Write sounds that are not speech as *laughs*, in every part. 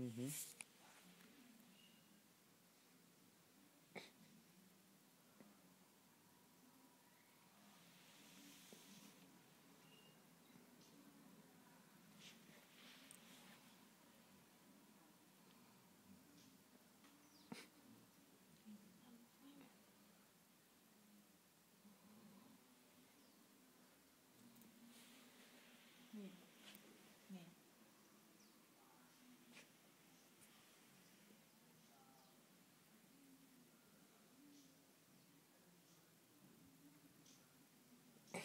Mhm.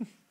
Inizia. *laughs*